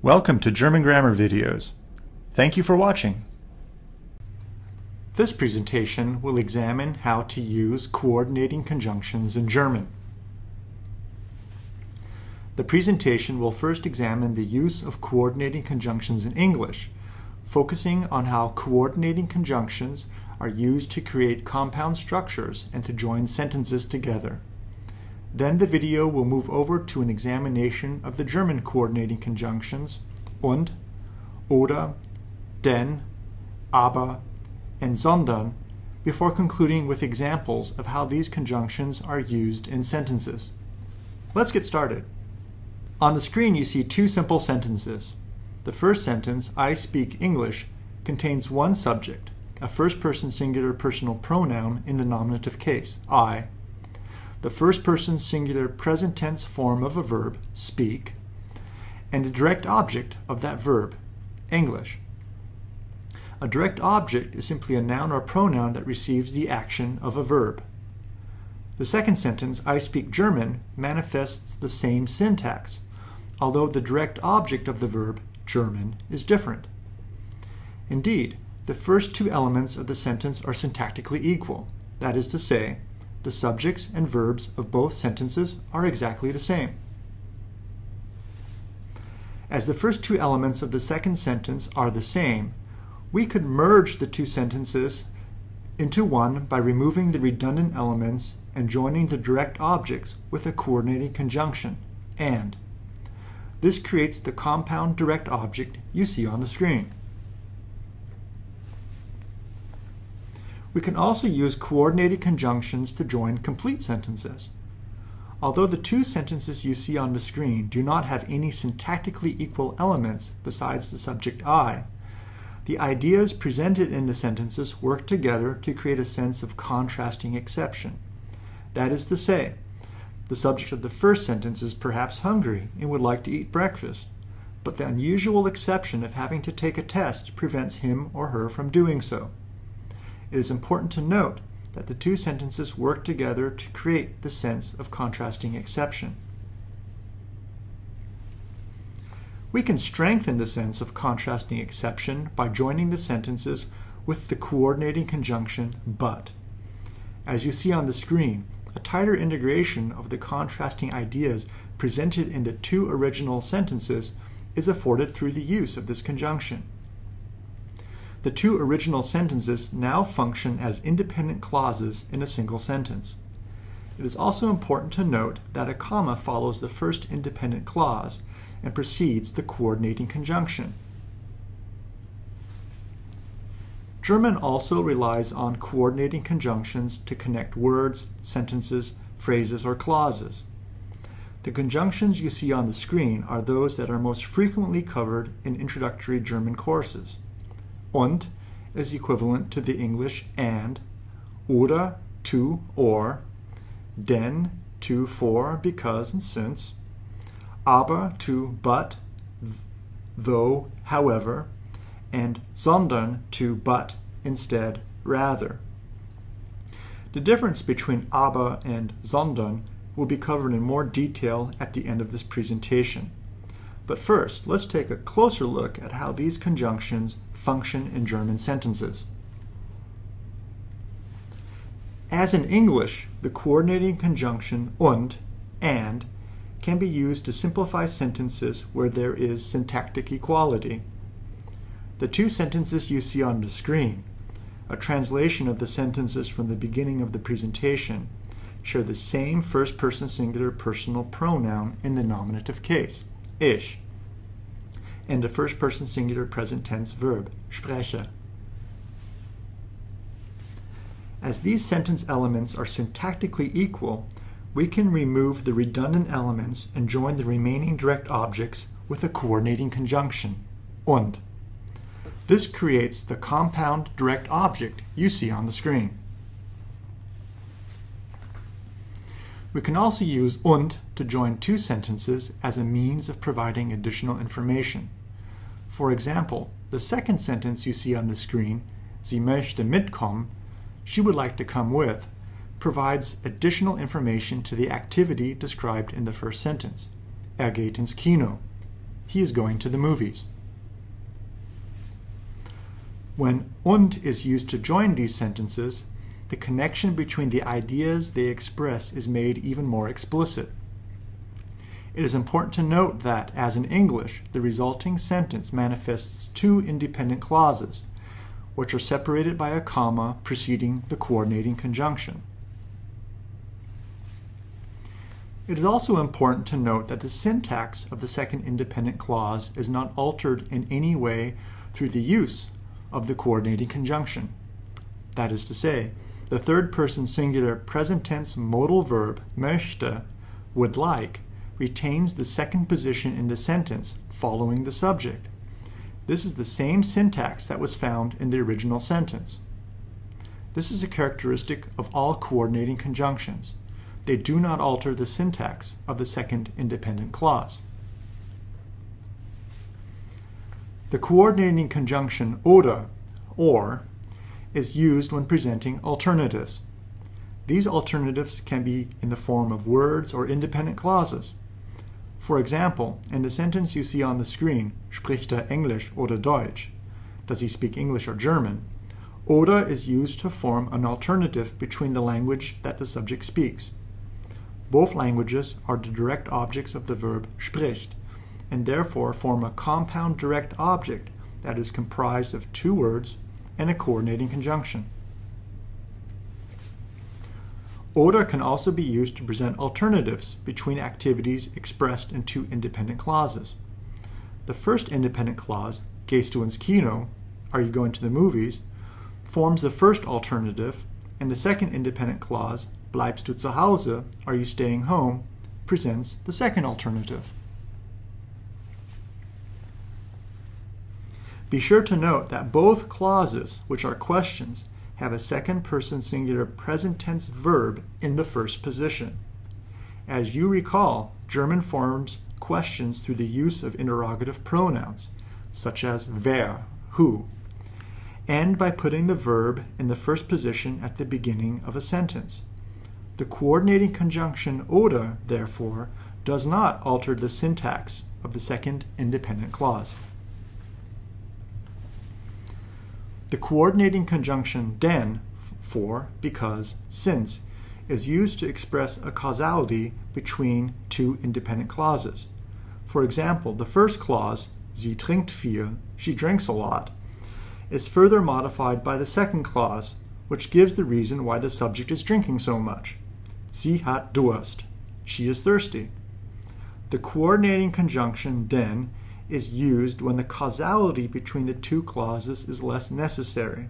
Welcome to German Grammar Videos. Thank you for watching. This presentation will examine how to use coordinating conjunctions in German. The presentation will first examine the use of coordinating conjunctions in English, focusing on how coordinating conjunctions are used to create compound structures and to join sentences together. Then the video will move over to an examination of the German coordinating conjunctions und, oder, denn, aber, and sondern before concluding with examples of how these conjunctions are used in sentences. Let's get started. On the screen you see two simple sentences. The first sentence, I speak English, contains one subject, a first person singular personal pronoun in the nominative case, I, the first person singular present tense form of a verb, speak, and a direct object of that verb, English. A direct object is simply a noun or pronoun that receives the action of a verb. The second sentence, I speak German, manifests the same syntax, although the direct object of the verb, German, is different. Indeed, the first two elements of the sentence are syntactically equal, that is to say, the subjects and verbs of both sentences are exactly the same. As the first two elements of the second sentence are the same, we could merge the two sentences into one by removing the redundant elements and joining the direct objects with a coordinating conjunction, and. This creates the compound direct object you see on the screen. We can also use coordinated conjunctions to join complete sentences. Although the two sentences you see on the screen do not have any syntactically equal elements besides the subject I, the ideas presented in the sentences work together to create a sense of contrasting exception. That is to say, the subject of the first sentence is perhaps hungry and would like to eat breakfast, but the unusual exception of having to take a test prevents him or her from doing so it is important to note that the two sentences work together to create the sense of contrasting exception. We can strengthen the sense of contrasting exception by joining the sentences with the coordinating conjunction but. As you see on the screen, a tighter integration of the contrasting ideas presented in the two original sentences is afforded through the use of this conjunction. The two original sentences now function as independent clauses in a single sentence. It is also important to note that a comma follows the first independent clause and precedes the coordinating conjunction. German also relies on coordinating conjunctions to connect words, sentences, phrases, or clauses. The conjunctions you see on the screen are those that are most frequently covered in introductory German courses und is equivalent to the English and, oder to or, denn to for, because, and since, aber to but, though, however, and sondern to but, instead, rather. The difference between aber and sondern will be covered in more detail at the end of this presentation. But first, let's take a closer look at how these conjunctions function in German sentences. As in English, the coordinating conjunction und, and, can be used to simplify sentences where there is syntactic equality. The two sentences you see on the screen, a translation of the sentences from the beginning of the presentation, share the same first person singular personal pronoun in the nominative case ich, and the first person singular present tense verb, spreche. As these sentence elements are syntactically equal, we can remove the redundant elements and join the remaining direct objects with a coordinating conjunction, und. This creates the compound direct object you see on the screen. We can also use und to join two sentences as a means of providing additional information. For example, the second sentence you see on the screen, Sie möchte mitkommen, she would like to come with, provides additional information to the activity described in the first sentence. Er geht ins Kino. he is going to the movies. When und is used to join these sentences, the connection between the ideas they express is made even more explicit. It is important to note that, as in English, the resulting sentence manifests two independent clauses, which are separated by a comma preceding the coordinating conjunction. It is also important to note that the syntax of the second independent clause is not altered in any way through the use of the coordinating conjunction. That is to say, the third person singular present tense modal verb möchte, would like, retains the second position in the sentence following the subject. This is the same syntax that was found in the original sentence. This is a characteristic of all coordinating conjunctions. They do not alter the syntax of the second independent clause. The coordinating conjunction oder, or, is used when presenting alternatives. These alternatives can be in the form of words or independent clauses. For example, in the sentence you see on the screen, spricht er Englisch oder Deutsch? Does he speak English or German? Oder is used to form an alternative between the language that the subject speaks. Both languages are the direct objects of the verb spricht, and therefore form a compound direct object that is comprised of two words and a coordinating conjunction. Oder can also be used to present alternatives between activities expressed in two independent clauses. The first independent clause, gehst du ins Kino, are you going to the movies, forms the first alternative, and the second independent clause, bleibst du zu Hause, are you staying home, presents the second alternative. Be sure to note that both clauses, which are questions, have a second person singular present tense verb in the first position. As you recall, German forms questions through the use of interrogative pronouns, such as wer, who, and by putting the verb in the first position at the beginning of a sentence. The coordinating conjunction oder, therefore, does not alter the syntax of the second independent clause. The coordinating conjunction denn, for, because, since, is used to express a causality between two independent clauses. For example, the first clause, sie trinkt viel, she drinks a lot, is further modified by the second clause, which gives the reason why the subject is drinking so much. Sie hat Durst, she is thirsty. The coordinating conjunction denn is used when the causality between the two clauses is less necessary.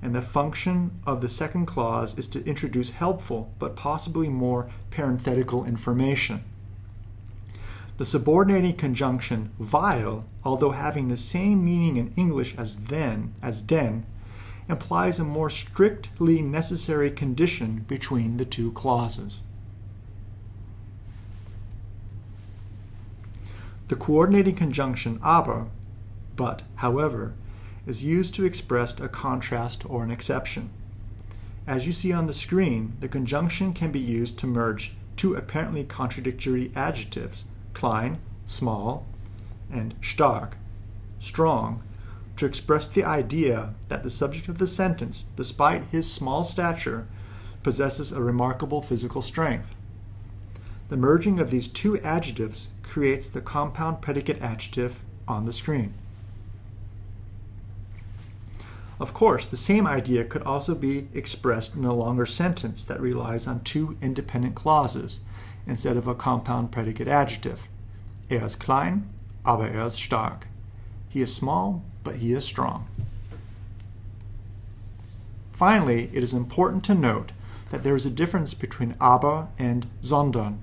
And the function of the second clause is to introduce helpful, but possibly more parenthetical information. The subordinating conjunction weil, although having the same meaning in English as then, as denn, implies a more strictly necessary condition between the two clauses. The coordinating conjunction aber, but, however, is used to express a contrast or an exception. As you see on the screen, the conjunction can be used to merge two apparently contradictory adjectives, klein, small, and stark, strong, to express the idea that the subject of the sentence, despite his small stature, possesses a remarkable physical strength. The merging of these two adjectives creates the compound predicate adjective on the screen. Of course, the same idea could also be expressed in a longer sentence that relies on two independent clauses instead of a compound predicate adjective. Er ist klein, aber er ist stark. He is small, but he is strong. Finally, it is important to note that there is a difference between aber and sondern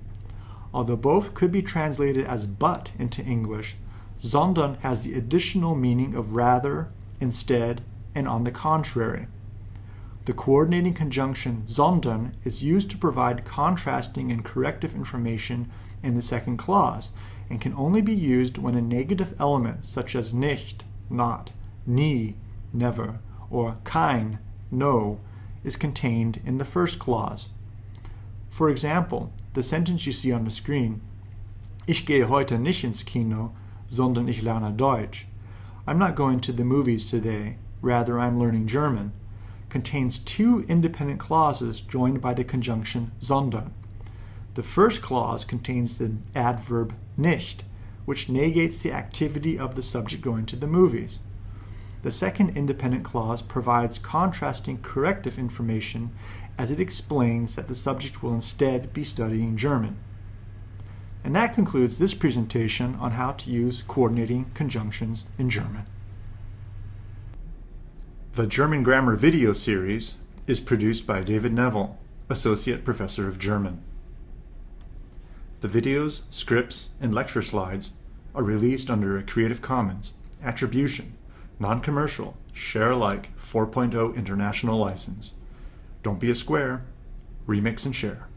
Although both could be translated as but into English, sondern has the additional meaning of rather, instead, and on the contrary. The coordinating conjunction sondern is used to provide contrasting and corrective information in the second clause and can only be used when a negative element such as nicht, not, nie, never, or kein, no, is contained in the first clause. For example, the sentence you see on the screen, Ich gehe heute nicht ins Kino, sondern ich lerne Deutsch, I'm not going to the movies today, rather I'm learning German, contains two independent clauses joined by the conjunction sondern. The first clause contains the adverb nicht, which negates the activity of the subject going to the movies. The second independent clause provides contrasting corrective information as it explains that the subject will instead be studying German. And that concludes this presentation on how to use coordinating conjunctions in German. The German Grammar video series is produced by David Neville, Associate Professor of German. The videos, scripts, and lecture slides are released under a Creative Commons Attribution, Non-Commercial, Share Alike 4.0 International License. Don't be a square, remix and share.